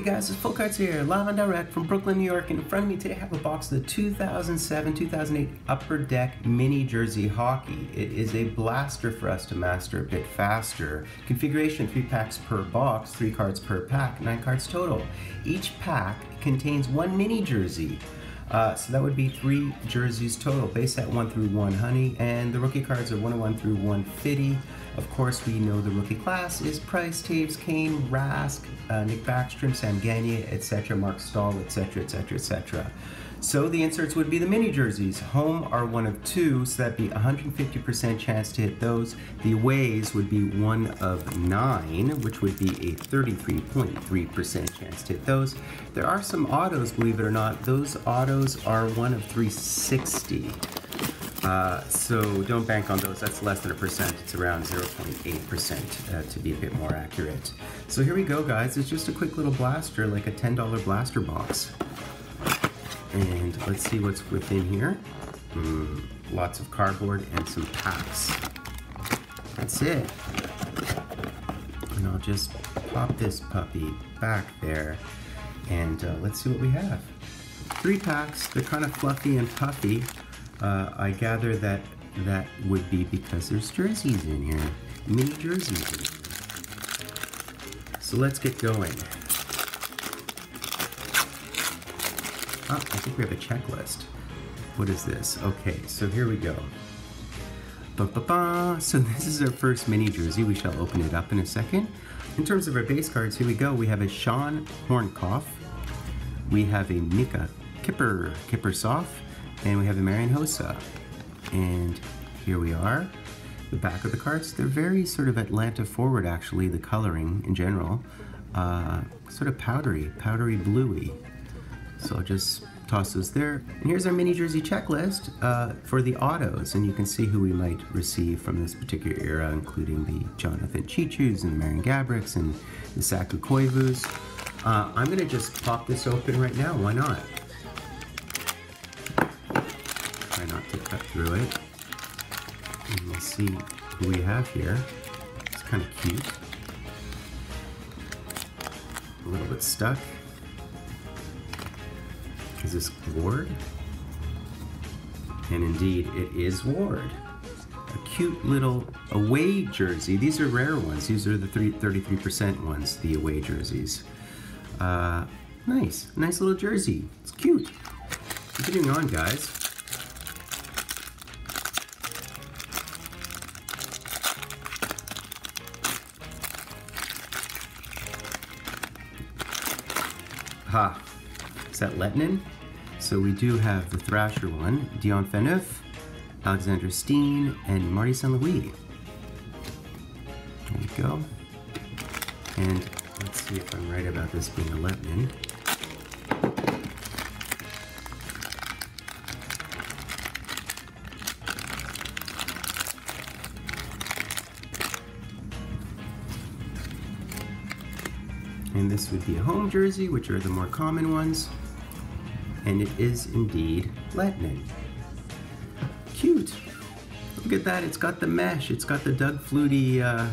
Hey guys, it's Fulton Cards here, live and direct from Brooklyn, New York. And in front of me today I have a box of the 2007-2008 Upper Deck Mini Jersey Hockey. It is a blaster for us to master a bit faster. Configuration, three packs per box, three cards per pack, nine cards total. Each pack contains one mini jersey. Uh, so that would be three jerseys total, base set 1 through 1 Honey, and the rookie cards are 101 through 150. Of course, we know the rookie class is Price, Toews, Kane, Rask, uh, Nick Backstrom, Sam Gagner, etc., Marc Staal, etc., etc., etc. So the inserts would be the mini jerseys. Home are one of two, so that'd be 150% chance to hit those. The aways would be one of nine, which would be a 33.3% chance to hit those. There are some autos, believe it or not. Those autos are one of 360. Uh, so don't bank on those. That's less than a percent. It's around 0.8% uh, to be a bit more accurate. So here we go, guys. It's just a quick little blaster, like a $10 blaster box. And let's see what's within here. Mm, lots of cardboard and some packs. That's it. And I'll just pop this puppy back there. And uh, let's see what we have. Three packs. They're kind of fluffy and puffy. Uh, I gather that that would be because there's jerseys in here. Mini jerseys in here. So let's get going. Oh, I think we have a checklist. What is this? Okay, so here we go. Ba -ba -ba. So this is our first mini jersey. We shall open it up in a second. In terms of our base cards, here we go. We have a Shawn Horcoff. We have a Miikka Kipper, Kiprusoff, and we have a Marian Hossa. And here we are. The back of the cards, they're very sort of Atlanta forward actually, the coloring in general. Uh, sort of powdery, powdery bluey. So I'll just toss those there. And here's our mini jersey checklist uh, for the autos, and you can see who we might receive from this particular era, including the Jonathan Cheechoo's and the Marian Gaboricks and the Saku Koivus. Uh, I'm gonna just pop this open right now, why not? Try not to cut through it. And we'll see who we have here. It's kind of cute. A little bit stuck. Is this Ward? And indeed, it is Ward. A cute little away jersey. These are rare ones. These are the 33% ones, the away jerseys. Uh, nice. Nice little jersey. It's cute. Continuing on, guys. Ha. That Lehtonen? So we do have the Thrasher one, Dion Phaneuf, Alexander Steen, and Marty St. Louis. There we go. And let's see if I'm right about this being a Lehtonen. And this would be a home jersey, which are the more common ones. And it is indeed Lehtonen. Cute. Look at that, it's got the mesh. It's got the Doug Flutie uh,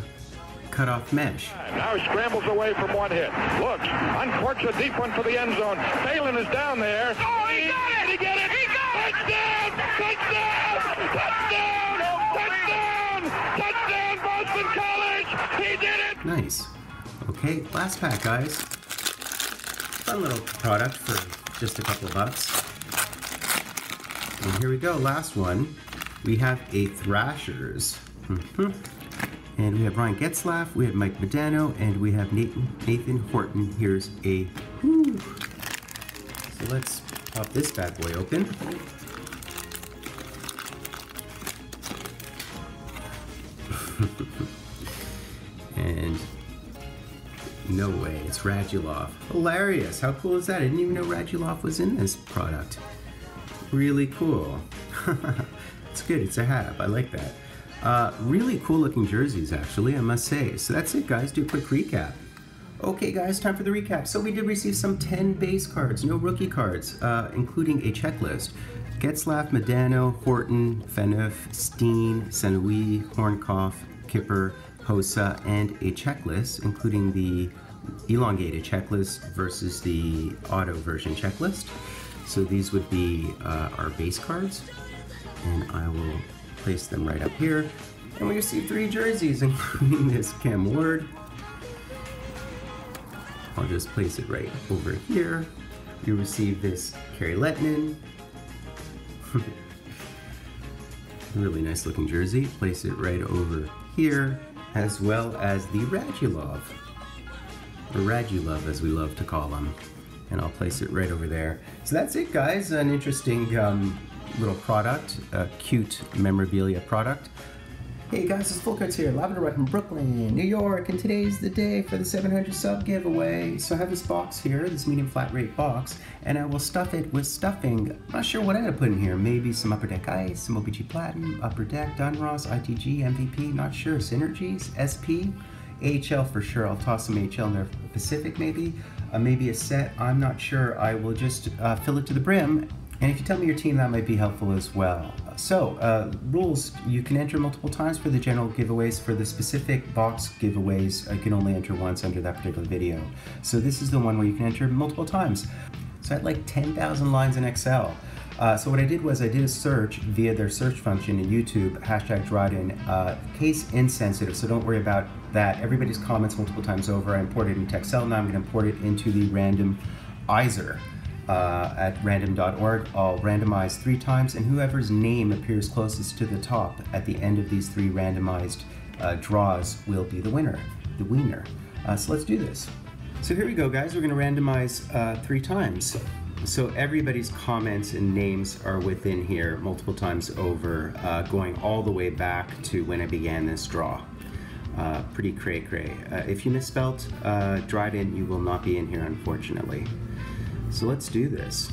cut off mesh. Now he scrambles away from one hit. Look, a deep one for the end zone. Phelan is down there. Oh, he got it! Did he get it? He got it! Touchdown! Touchdown! Touchdown! Touchdown! Touchdown, Boston College! He did it! Nice. Okay, last pack, guys. Fun little product for just a couple bucks. And here we go, last one. We have a Thrashers. Mhm. And we have Ryan Getzlaf, we have Mike Modano, and we have Nathan, Nathan Horton. Here's a whoo. So let's pop this bad boy open. and no way, it's Radulov. Hilarious, how cool is that? I didn't even know Radulov was in this product. Really cool. it's good, it's a hat, I like that. Uh, really cool looking jerseys, actually, I must say. So that's it, guys, do a quick recap. Okay, guys, time for the recap. So we did receive some 10 base cards, no rookie cards, uh, including a checklist. Getzlaf, Modano, Horton, Phaneuf, Steen, St. Louis, Horcoff, Kipper, And a checklist, including the elongated checklist versus the auto version checklist. So these would be uh, our base cards, and I will place them right up here. And we receive three jerseys, including this Cam Ward. I'll just place it right over here. You receive this Kari Lehtonen. really nice looking jersey. Place it right over here, as well as the Radulov, or Radulov as we love to call them. And I'll place it right over there. So that's it guys, an interesting um, little product, a cute memorabilia product. Hey guys, it's Fulton Cards here, Lavender Red from Brooklyn, New York, and today's the day for the 700 sub giveaway. So I have this box here, this medium flat rate box, and I will stuff it with stuffing. I'm not sure what I'm gonna put in here. Maybe some Upper Deck Ice, some OPC Platinum, Upper Deck, Donruss, ITG, MVP, not sure. Synergies, SP, AHL for sure. I'll toss some AHL in there. Pacific maybe, uh, maybe a set. I'm not sure. I will just uh, fill it to the brim and if you tell me your team, that might be helpful as well. So, uh, rules, you can enter multiple times for the general giveaways. For the specific box giveaways, you can only enter once under that particular video. So this is the one where you can enter multiple times. So I had like 10,000 lines in Excel. Uh, so what I did was I did a search via their search function in YouTube, hashtag Dryden, uh, case insensitive, so don't worry about that. Everybody's comments multiple times over. I imported it into Excel, now I'm gonna import it into the randomizer uh, at random.org. I'll randomize three times, and whoever's name appears closest to the top at the end of these three randomized uh, draws will be the winner, the winner. Uh, so let's do this. So here we go, guys. We're going to randomize uh, three times. So everybody's comments and names are within here multiple times over, uh, going all the way back to when I began this draw. Uh, pretty cray cray. if you misspelt Dryden, you will not be in here, unfortunately. So let's do this.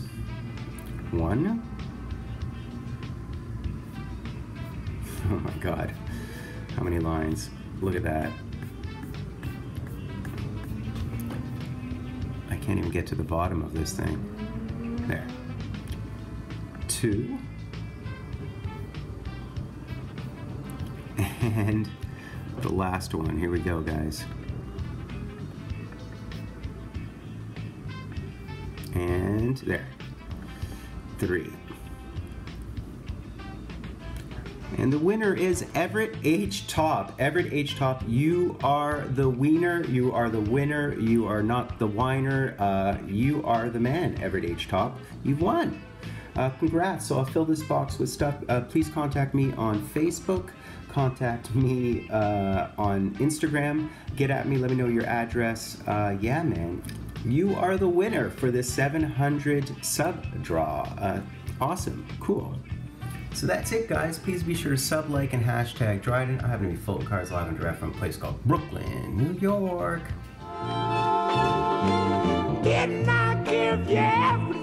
One. Oh my god. How many lines? Look at that. I can't even get to the bottom of this thing. There. Two. And the last one. Here we go, guys. And there. Three. And the winner is Everett H. Top. Everett H. Top, you are the wiener. You are the winner. You are not the whiner. Uh, you are the man, Everett H. Top. You've won. Uh, congrats. So I'll fill this box with stuff. Uh, please contact me on Facebook. Contact me uh, on Instagram. Get at me. Let me know your address. Uh, yeah, man you are the winner for the 700 sub draw. Uh, awesome, cool. So that's it, guys. Please be sure to sub, like, and hashtag Dryden. I happen to be Fulton Cards live and direct from a place called Brooklyn, New York. Didn't I give you